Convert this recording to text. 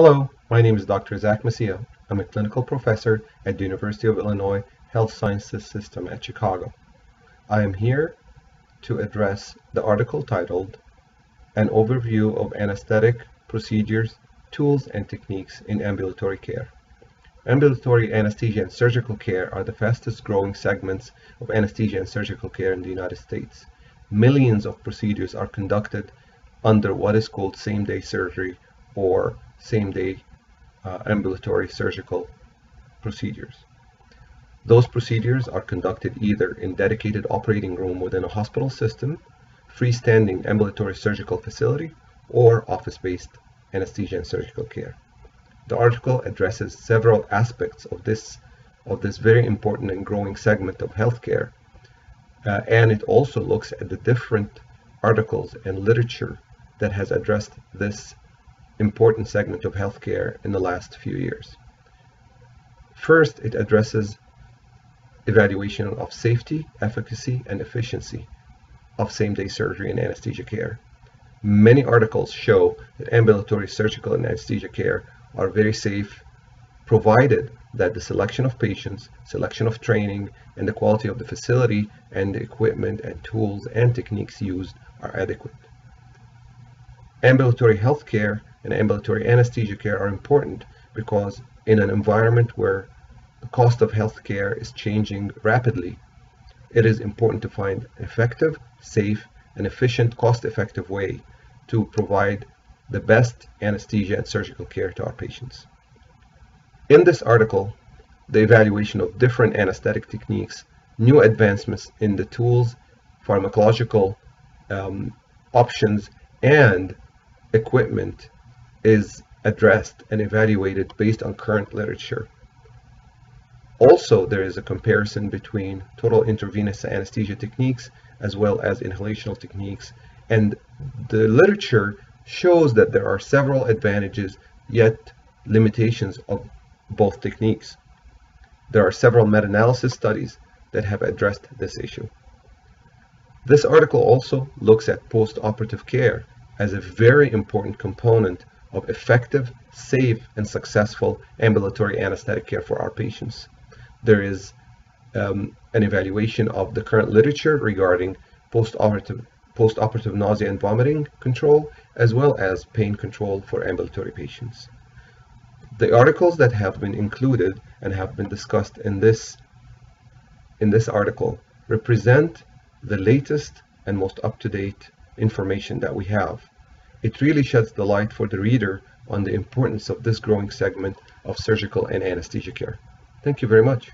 Hello, my name is Dr. Zach Messieha. I'm a clinical professor at the University of Illinois Health Sciences System at Chicago. I am here to address the article titled An Overview of Anesthetic Procedures, Tools and Techniques in Ambulatory Care. Ambulatory anesthesia and surgical care are the fastest growing segments of anesthesia and surgical care in the United States. Millions of procedures are conducted under what is called same-day surgery or same-day uh, ambulatory surgical procedures. Those procedures are conducted either in dedicated operating room within a hospital system, freestanding ambulatory surgical facility, or office-based anesthesia and surgical care. The article addresses several aspects of this of this very important and growing segment of healthcare, uh, and it also looks at the different articles and literature that has addressed this important segment of healthcare in the last few years. First, it addresses evaluation of safety, efficacy, and efficiency of same-day surgery and anesthesia care. Many articles show that ambulatory surgical and anesthesia care are very safe, provided that the selection of patients, selection of training, and the quality of the facility and the equipment and tools and techniques used are adequate. Ambulatory health care and ambulatory anesthesia care are important because in an environment where the cost of health care is changing rapidly, it is important to find effective, safe, and efficient cost-effective way to provide the best anesthesia and surgical care to our patients. In this article, the evaluation of different anesthetic techniques, new advancements in the tools, pharmacological um, options, and equipment is addressed and evaluated based on current literature. Also, there is a comparison between total intravenous anesthesia techniques as well as inhalational techniques, and the literature shows that there are several advantages yet limitations of both techniques. There are several meta-analysis studies that have addressed this issue. This article also looks at post-operative care as a very important component of effective, safe, and successful ambulatory anesthetic care for our patients. There is um, an evaluation of the current literature regarding post-operative post-operative nausea and vomiting control, as well as pain control for ambulatory patients. The articles that have been included and have been discussed in this, in this article represent the latest and most up-to-date information that we have. It really sheds the light for the reader on the importance of this growing segment of surgical and anesthesia care. Thank you very much.